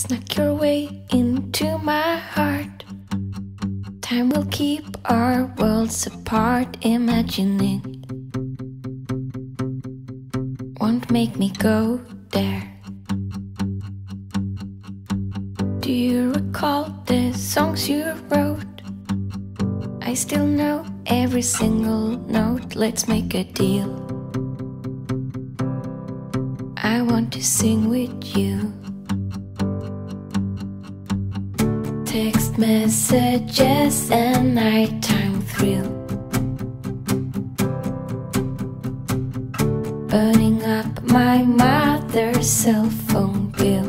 Snuck your way into my heart. Time will keep our worlds apart. imagining. won't make me go there. Do you recall the songs you wrote? I still know every single note. Let's make a deal. I want to sing with you. Text messages and nighttime thrill. Burning up my mother's cell phone bill.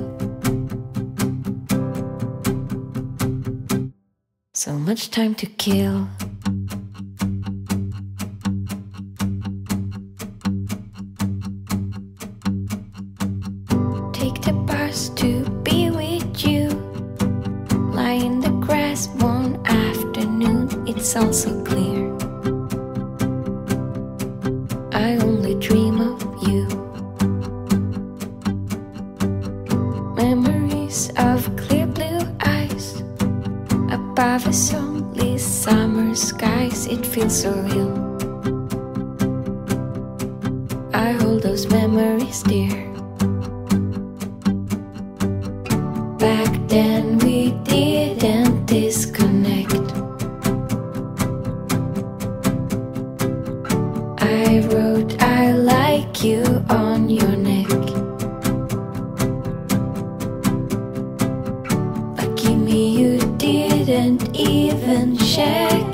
So much time to kill. Take the bus to afternoon, it's also clear. I only dream of you. Memories of clear blue eyes above a only summer skies. It feels so real. I hold those memories dear. Back then we didn't disconnect. Check.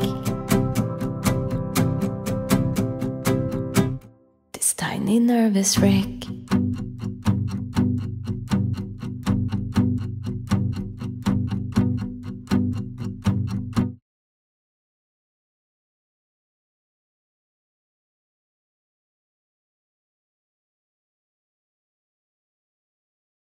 This tiny nervous wreck.